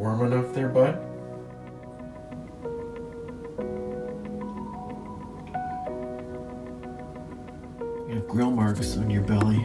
warm enough there, bud? You have grill marks on your belly.